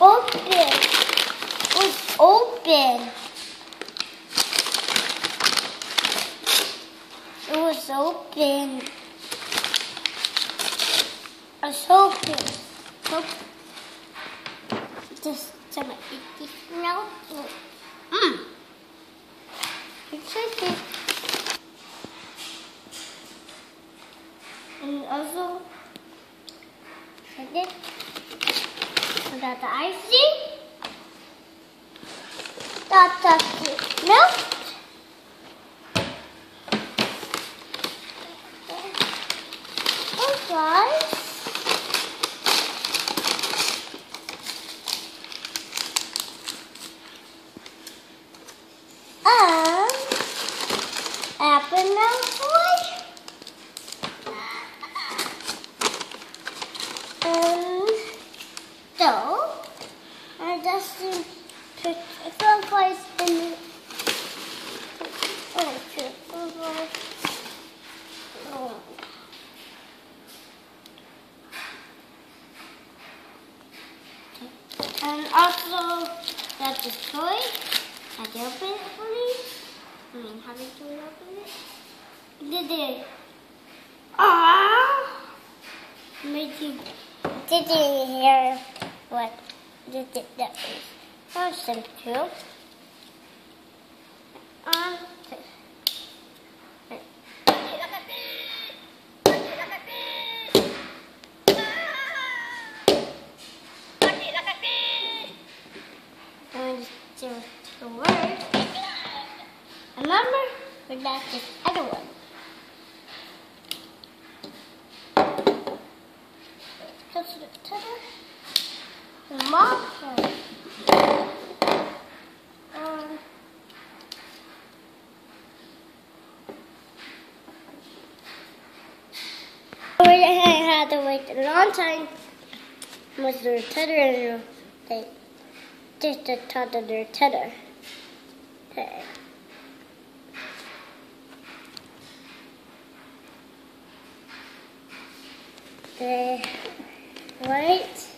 Open. It was open. It was open. It was open. Nope. Just some this now. Mmm. It's okay. And also, like this. Got the icing. Got the milk. Oh, guys. And apple milk toy. And so, I just put place in the. And also, got this toy. Do you open it, please? I mean, how did you open it? Did it? Ah! Did you hear did it that was? Um. And do the word. Remember? But that's the other one. The tether. The Um, I had to wait a long time. Was there a tether they just a tot of their tether. Okay. Okay. Wait.